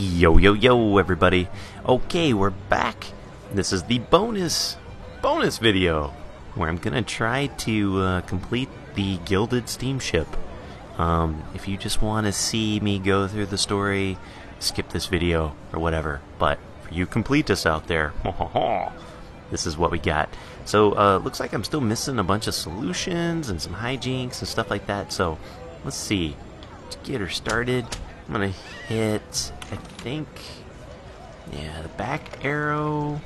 Yo, yo, yo, everybody. Okay, we're back. This is the bonus, bonus video where I'm gonna try to uh, complete the Gilded Steamship. Um, if you just want to see me go through the story, skip this video or whatever. But for you completists out there, this is what we got. So, uh, looks like I'm still missing a bunch of solutions and some hijinks and stuff like that. So, let's see. To get her started, I'm gonna hit, I think, yeah, the back arrow.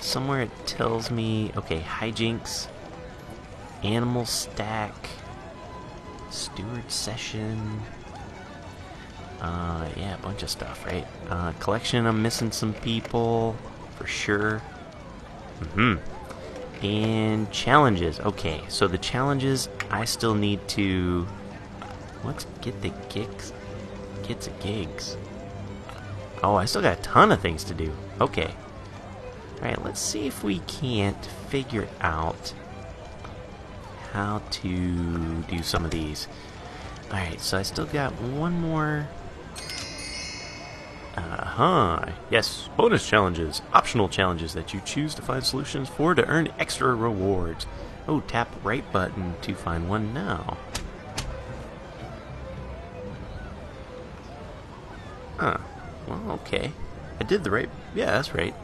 Somewhere it tells me, okay, hijinks, animal stack, steward session. Uh, yeah, a bunch of stuff, right? Uh, collection, I'm missing some people, for sure. Mm hmm And challenges. Okay, so the challenges, I still need to... Let's get the gigs. Get the gigs. Oh, I still got a ton of things to do. Okay. Alright, let's see if we can't figure out how to do some of these. Alright, so I still got one more uh-huh. Yes, bonus challenges, optional challenges that you choose to find solutions for to earn extra rewards. Oh, tap right button to find one now. Huh. Well, okay. I did the right... Yeah, that's right.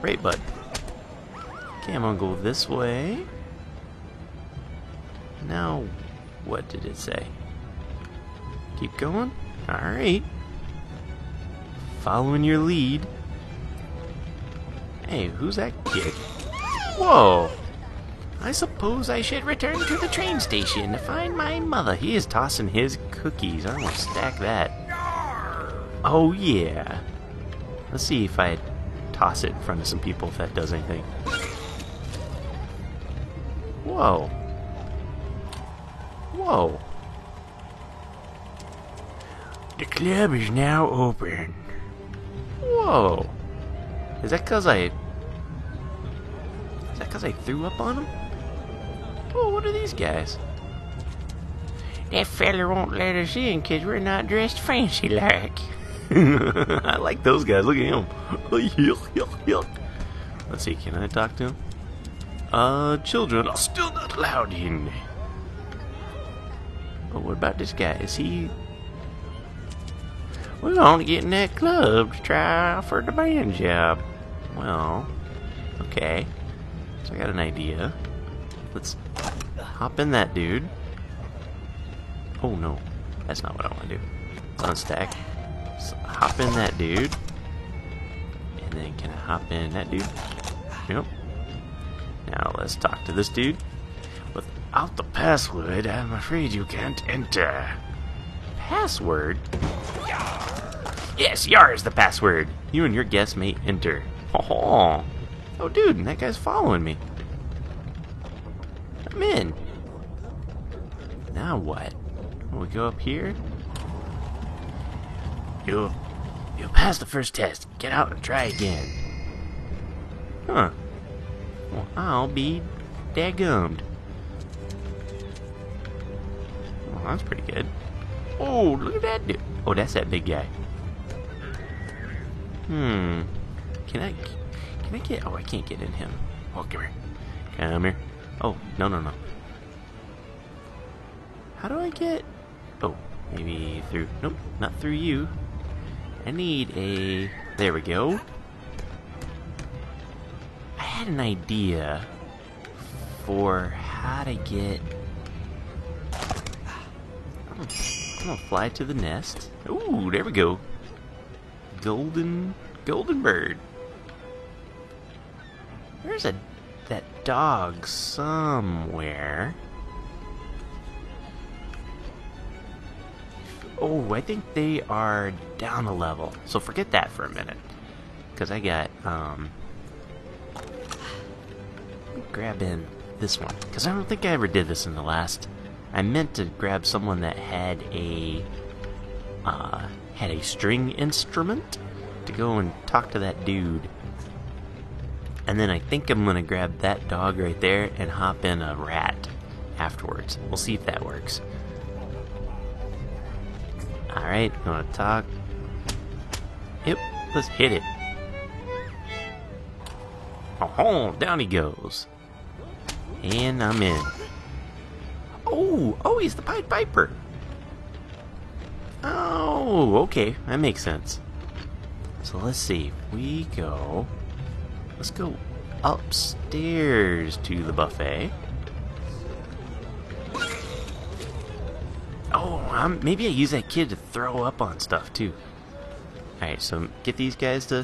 Right button. Okay, I'm gonna go this way. Now, what did it say? Keep going? Alright following your lead. Hey, who's that kid? Whoa! I suppose I should return to the train station to find my mother. He is tossing his cookies. I want to stack that. Oh, yeah. Let's see if I toss it in front of some people if that does anything. Whoa. Whoa. The club is now open. Whoa. Is that because I... Is that because I threw up on him? Oh, what are these guys? That fella won't let us in because we're not dressed fancy like. I like those guys. Look at him. yuck, yuck, yuck. Let's see. Can I talk to him? Uh, children are still not allowed in. But what about this guy? Is he We're only getting that club to try for the band job. Well, okay. So I got an idea. Let's hop in that dude. Oh no, that's not what I want to do. Unstack. So hop in that dude. And then can I hop in that dude? Nope. Now let's talk to this dude. Without the password, I'm afraid you can't enter. Password? Yes, YAR is the password. You and your guest may enter. Oh, oh dude, and that guy's following me. I'm in. Now what? Will we go up here? You, you passed the first test. Get out and try again. Huh. Well, I'll be dagummed. Well, that's pretty good. Oh, look at that dude. Oh, that's that big guy. Hmm. Can I... Can I get... Oh, I can't get in him. Oh, come here. Come here. Oh, no, no, no. How do I get... Oh, maybe through... Nope, not through you. I need a... There we go. I had an idea for how to get... I'm gonna fly to the nest. Ooh, there we go golden golden bird. There's a that dog somewhere. Oh, I think they are down a level. So forget that for a minute. Because I got, um... Grab in this one. Because I don't think I ever did this in the last... I meant to grab someone that had a... Uh, had a string instrument to go and talk to that dude. And then I think I'm gonna grab that dog right there and hop in a rat afterwards. We'll see if that works. Alright, I'm gonna talk. Yep, let's hit it. Oh, down he goes. And I'm in. Oh, oh, he's the Pied Piper. Oh, okay, that makes sense. So let's see. We go. Let's go upstairs to the buffet. Um, maybe I use that kid to throw up on stuff too. Alright, so get these guys to.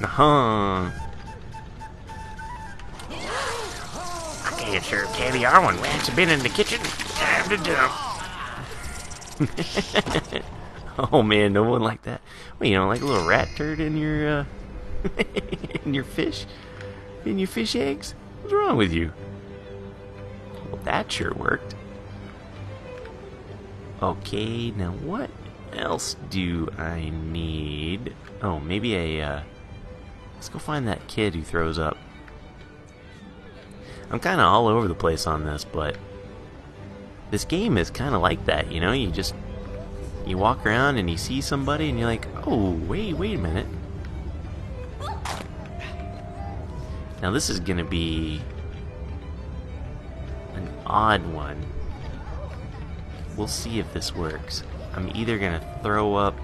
Uh-huh. I can't serve caviar when rats have been in the kitchen. Time to dump. Oh man, no one like that. Wait, you don't like a little rat turd in your uh, in your fish, in your fish eggs? What's wrong with you? That sure worked. Okay, now what else do I need? Oh, maybe a. Uh, let's go find that kid who throws up. I'm kind of all over the place on this, but this game is kind of like that. You know, you just you walk around and you see somebody and you're like, oh, wait, wait a minute. Now this is gonna be an odd one. We'll see if this works. I'm either gonna throw up.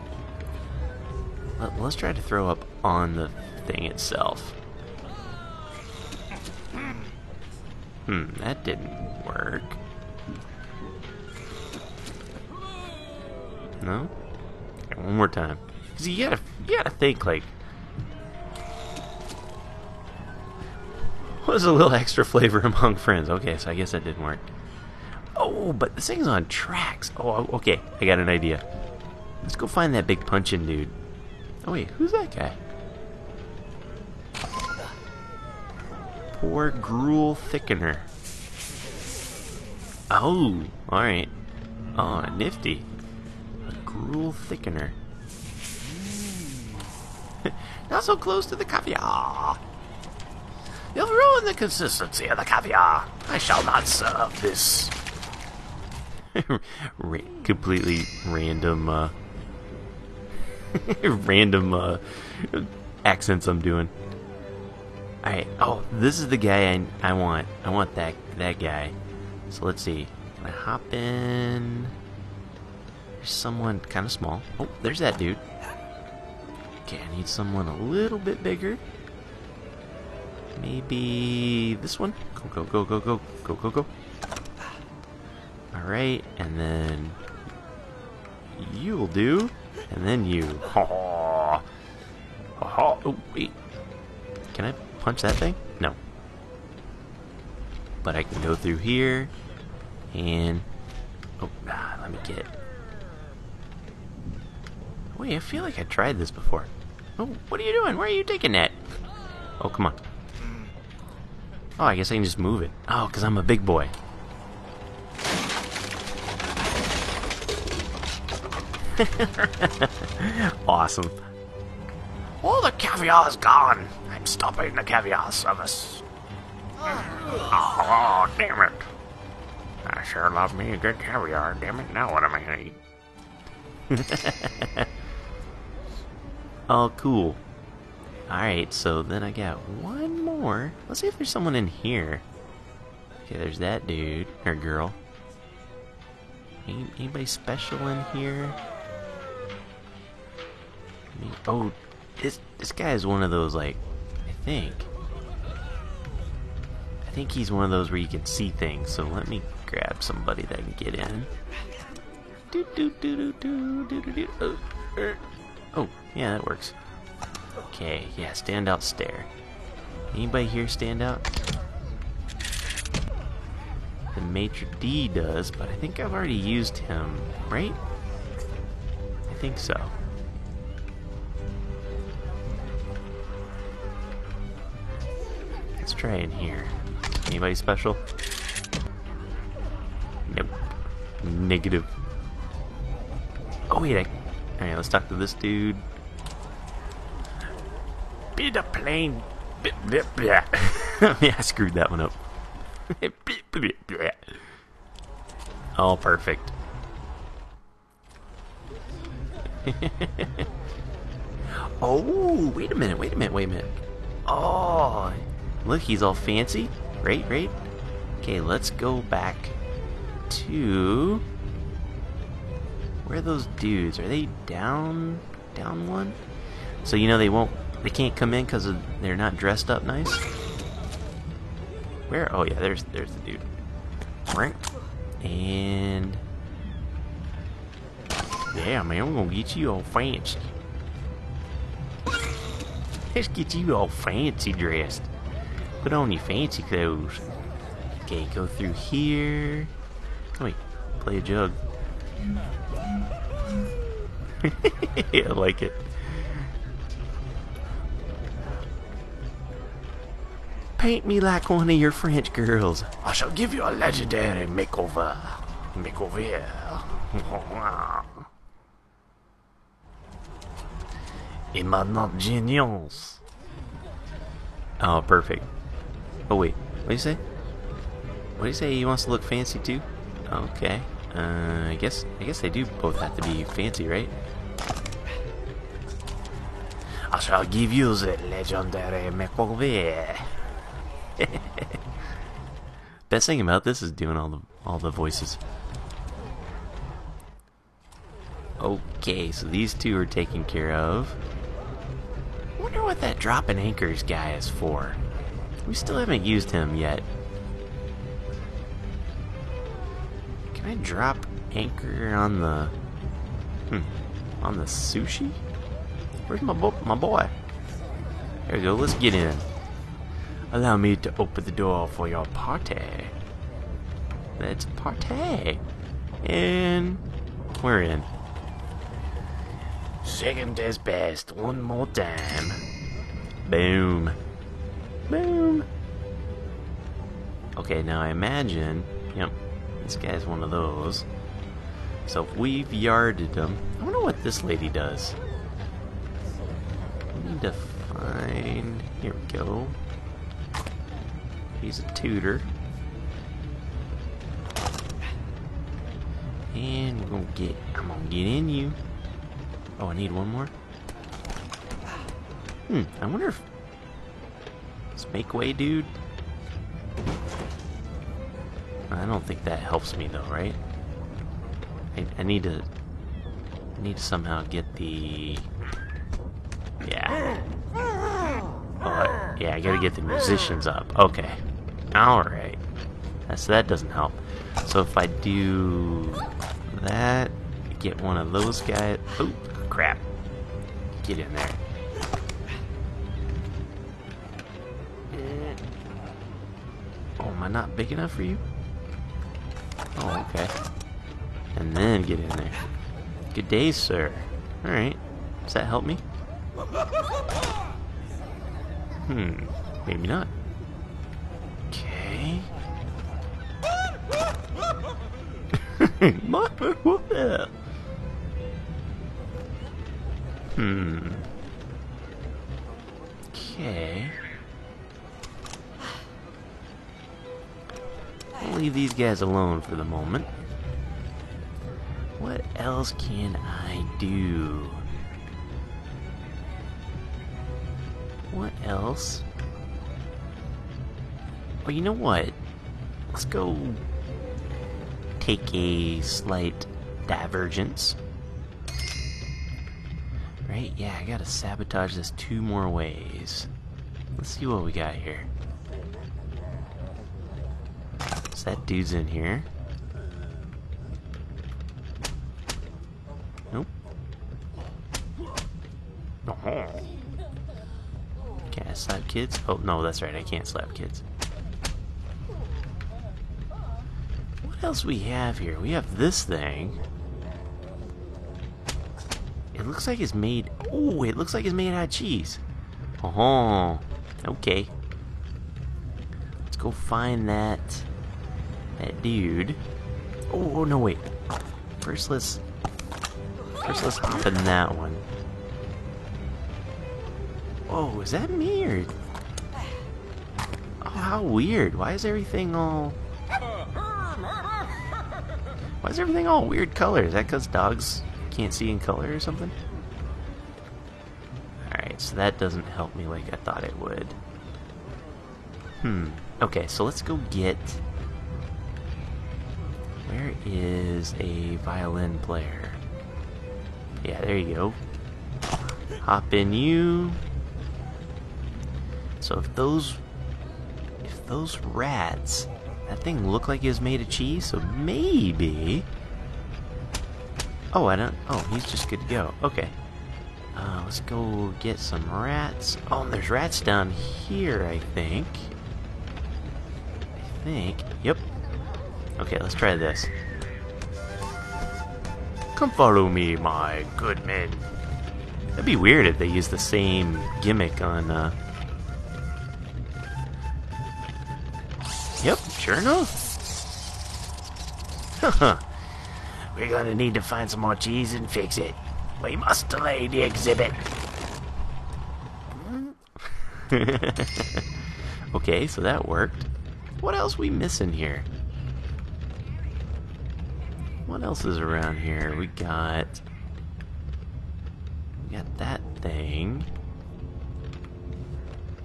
Let, us try to throw up on the thing itself. Hmm, that didn't work. No? Okay, one more time. Cause you gotta, you gotta think like, what is a little extra flavor among friends? Okay, so I guess that didn't work. Oh, but this thing's on tracks. Oh, oh okay, I got an idea. Let's go find that big punching dude. Oh wait, who's that guy? Poor gruel thickener. Oh, alright. Oh, nifty A gruel thickener. Not so close to the caviar. You've ruined the consistency of the caviar. I shall not serve this. Ra completely random, uh, random uh, accents I'm doing. Alright, oh, this is the guy I, I want. I want that that guy. So let's see. Can I hop in? There's someone kind of small. Oh, there's that dude. Okay, I need someone a little bit bigger. Maybe this one? Go, go, go, go, go, go, go, go. Alright, and then you'll do, and then you. Oh, oh, oh, wait. Can I punch that thing? No. But I can go through here, and... Oh, ah, let me get Wait, I feel like I tried this before. Oh, what are you doing? Where are you taking that? Oh, come on. Oh, I guess I can just move it. Oh, because I'm a big boy. awesome. All the caviar's gone. I'm stopping the caviar service. Oh, damn it. I sure love me a good caviar. Damn it, now what am I gonna eat? Oh, cool. Alright, so then I got one more. Let's see if there's someone in here. Okay, there's that dude, or girl. Anybody special in here? Oh, this this guy is one of those like, I think. I think he's one of those where you can see things. So let me grab somebody that can get in. Do do do do do do do do. Uh, Oh, yeah, that works. Okay, yeah, stand out stare. Anybody here stand out? The Maitre D does, but I think I've already used him, right? I think so. Let's try in here. Anybody special? Nope. Negative. Oh wait, I Alright, let's talk to this dude. Be the plane. yeah, I screwed that one up. oh, perfect. oh, wait a minute, wait a minute, wait a minute. Oh, look, he's all fancy. Right, right. Okay, let's go back to where are those dudes? Are they down, down one? So you know they won't, they can't come in because they're not dressed up nice. Where? Oh yeah, there's there's the dude. Right. And yeah, man, we're gonna get you all fancy. Let's get you all fancy dressed. Put on your fancy clothes. Okay, go through here. Here, play a jug. I like it. Paint me like one of your French girls. I shall give you a legendary makeover. Makeover. Et maintenant, genius. Oh, perfect. Oh, wait. What do you say? What do you say? He wants to look fancy too? Okay. Uh, I guess I guess they do both have to be fancy, right? I shall give you the legendary makeover. Best thing about this is doing all the all the voices. Okay, so these two are taken care of. Wonder what that dropping anchors guy is for. We still haven't used him yet. Can I drop anchor on the hmm, on the sushi? Where's my bo my boy? There we go. Let's get in. Allow me to open the door for your party. Let's party. And we're in. Second is best. One more time. Boom. Boom. Okay, now I imagine. Yep, this guy's one of those. So if we've yarded him, I wonder what this lady does. We need to find. Here we go. He's a tutor. And we're gonna get. I'm gonna get in you. Oh, I need one more. Hmm. I wonder if this make way, dude. I don't think that helps me though, right? I, I need to. I need to somehow get the. Yeah. Yeah, I gotta get the musicians up. Okay. Alright. So that doesn't help. So if I do that, get one of those guys. Oh, crap. Get in there. Oh, am I not big enough for you? Oh, okay. And then get in there. Good day, sir. Alright. Does that help me? Hmm. Maybe not. What the? Hmm. Okay. I'll leave these guys alone for the moment. What else can I do? What else? Well, you know what? Let's go take a slight divergence. Right? Yeah, I gotta sabotage this two more ways. Let's see what we got here. So that dude's in here. Nope. Oh. Can I slap kids? Oh, no, that's right, I can't slap kids. What else we have here? We have this thing. It looks like it's made... Oh, it looks like it's made out of cheese. Oh, okay. Let's go find that... That dude. Oh, oh, no, wait. First, let's... First, let's hop in that one. Oh, is that me or... Oh, how weird. Why is everything all... Why is everything all weird colors? Is that because dogs can't see in color or something? Alright, so that doesn't help me like I thought it would. Hmm. Okay, so let's go get... Where is a violin player? Yeah, there you go. Hop in you. So if those... If those rats... That thing looked like it was made of cheese, so maybe... Oh, I don't... Oh, he's just good to go. Okay. Uh, let's go get some rats. Oh, there's rats down here, I think. I think. Yep. Okay, let's try this. Come follow me, my good men. That'd be weird if they used the same gimmick on, uh... sure enough. We're gonna need to find some more cheese and fix it. We must delay the exhibit. okay, so that worked. What else we missing here? What else is around here? We got... We got that thing.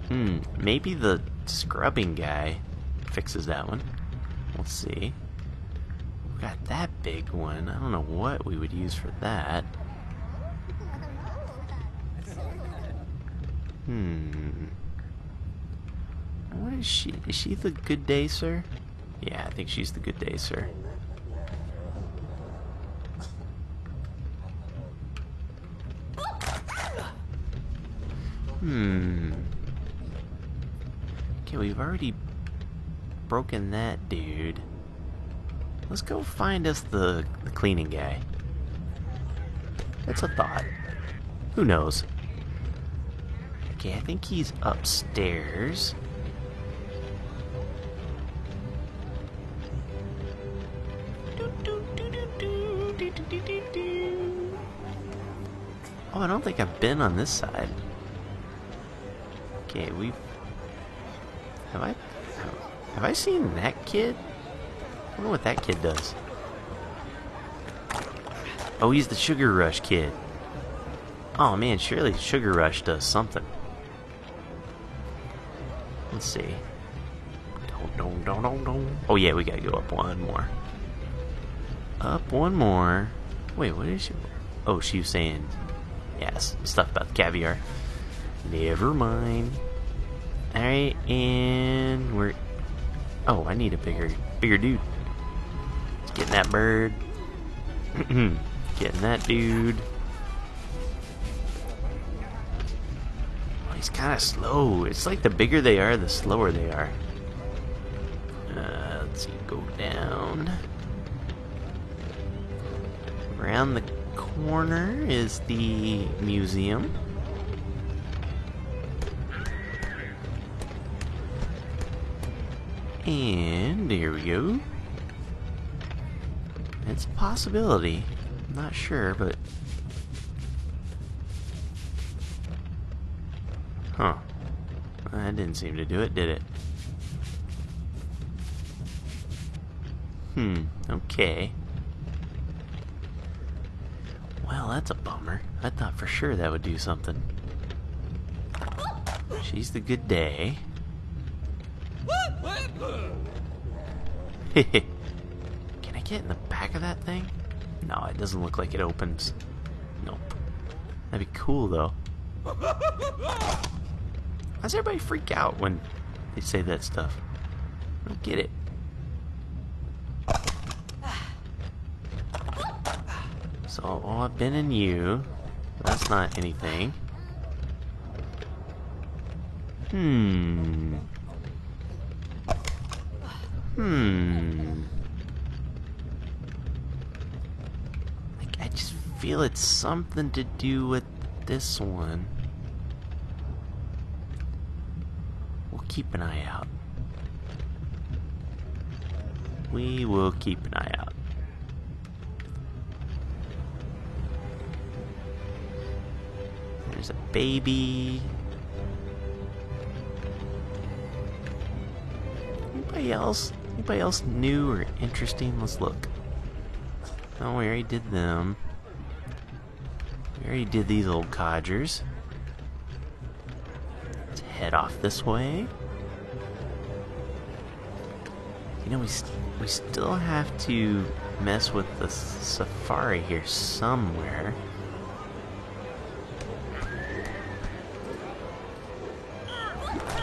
Hmm, maybe the scrubbing guy fixes that one. We'll see. We've got that big one. I don't know what we would use for that. Hmm. What is she? Is she the good day, sir? Yeah, I think she's the good day, sir. Hmm. Okay, we've already broken that dude. Let's go find us the, the cleaning guy. That's a thought. Who knows? Okay, I think he's upstairs. Oh, I don't think I've been on this side. Okay, we've... Have I... Have I seen that kid? I wonder what that kid does. Oh, he's the Sugar Rush kid. Oh man, surely Sugar Rush does something. Let's see. Don't, don't, don't, don't. Oh yeah, we gotta go up one more. Up one more. Wait, what is she? Oh, she was saying, yes, stuff about the caviar. Never mind. All right, and we're. Oh, I need a bigger, bigger dude. Getting that bird. Getting that dude. He's kind of slow. It's like the bigger they are, the slower they are. Uh, let's see, go down. Around the corner is the museum. And there we go. It's a possibility. I'm not sure, but... Huh. That didn't seem to do it, did it? Hmm, okay. Well, that's a bummer. I thought for sure that would do something. She's the good day. Can I get in the back of that thing? No, it doesn't look like it opens. Nope. That'd be cool, though. Why does everybody freak out when they say that stuff? I don't get it. So, oh, I've been in you. That's not anything. Hmm. Hmm. Like, I just feel it's something to do with this one. We'll keep an eye out. We will keep an eye out. There's a baby. Anybody else? Anybody else new or interesting? Let's look. Oh, we already did them. We already did these old codgers. Let's head off this way. You know, we, st we still have to mess with the safari here somewhere.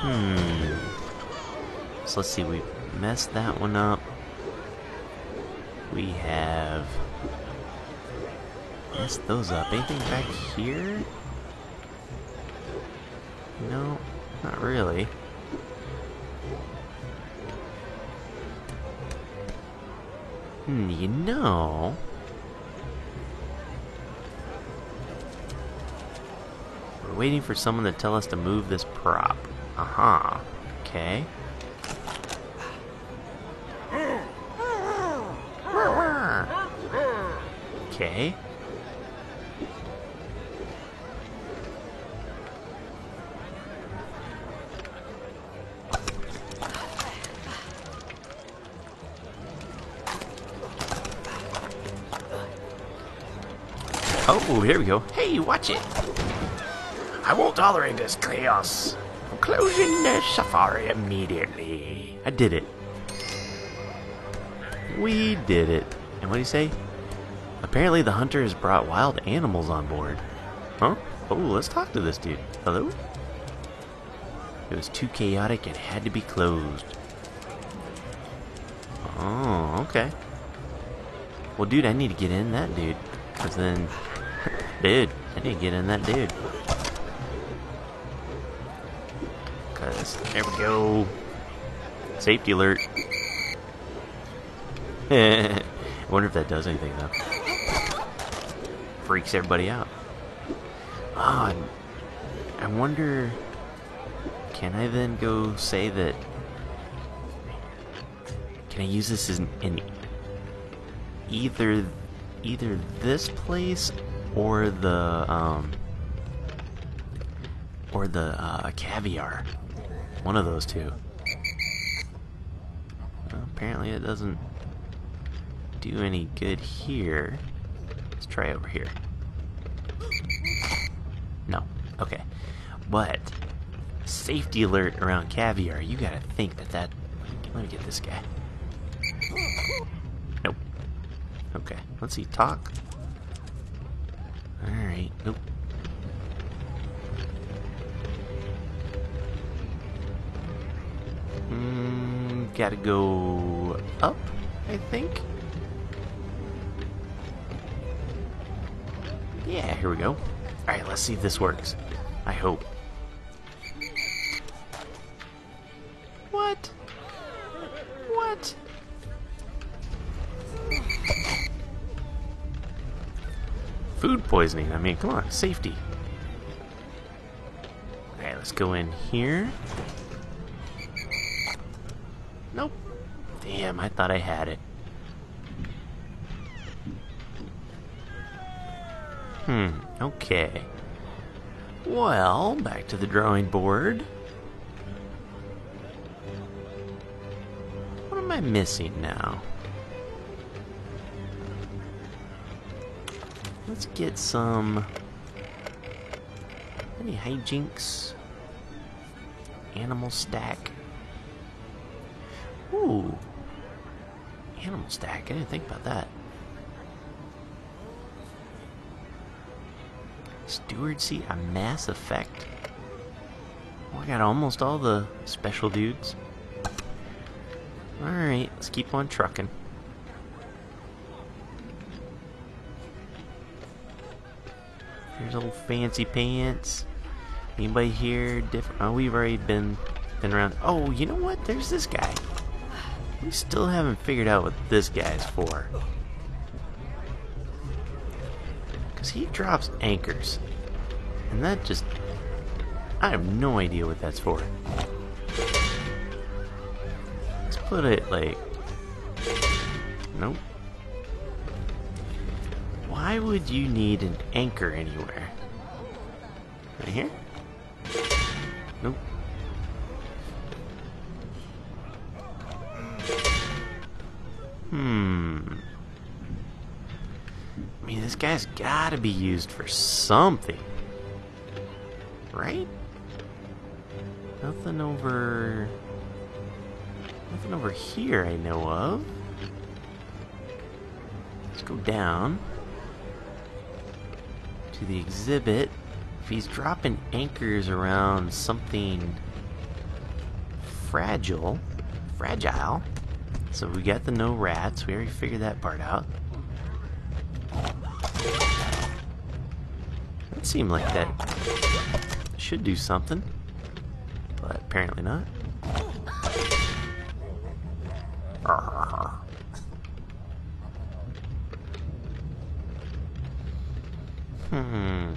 Hmm. So let's see, we messed that one up. We have messed those up. Anything back here? No, not really. Hmm, you know... We're waiting for someone to tell us to move this prop. Uh-huh. Okay. Okay. Oh, here we go. Hey, watch it. I won't tolerate this chaos. I'm closing the safari immediately. I did it. We did it. And what do you say? Apparently the hunter has brought wild animals on board. Huh? Oh, let's talk to this dude. Hello? It was too chaotic and had to be closed. Oh, okay. Well, dude, I need to get in that dude. Because then... dude, I need to get in that dude. Because, there we go. Safety alert. I wonder if that does anything, though. Freaks everybody out. Ah, oh, I wonder... Can I then go say that... Can I use this in, in either either this place or the um or the uh, caviar. One of those two. Well, apparently it doesn't do any good here. Try over here. No. Okay. But safety alert around caviar. You gotta think that that. Let me get this guy. Nope. Okay. Let's see. Talk. All right. Nope. Mm, gotta go up, I think. Yeah, here we go. Alright, let's see if this works. I hope. What? What? Food poisoning. I mean, come on, safety. Alright, let's go in here. Nope. Damn, I thought I had it. Hmm, okay. Well, back to the drawing board. What am I missing now? Let's get some... Any hijinks? Animal stack. Ooh. Animal stack, I didn't think about that. Steward seat, a mass effect. I got almost all the special dudes. Alright, let's keep on trucking. Here's old fancy pants. Anybody here different? Oh, we've already been been around. Oh, you know what? There's this guy. We still haven't figured out what this guy's for. Because he drops anchors. And that just... I have no idea what that's for. Let's put it, like... Nope. Why would you need an anchor anywhere? Right here? Nope. Hmm. I mean, this guy's gotta be used for something. Right? Nothing over... Nothing over here I know of. Let's go down to the exhibit. If he's dropping anchors around something fragile, fragile. So we got the no rats. We already figured that part out. It seemed like that should do something, but apparently not. Hmm.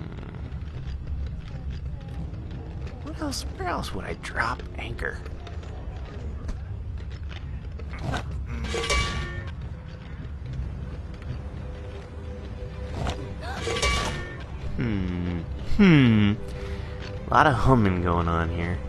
What else? Where else would I drop anchor? A lot of humming going on here.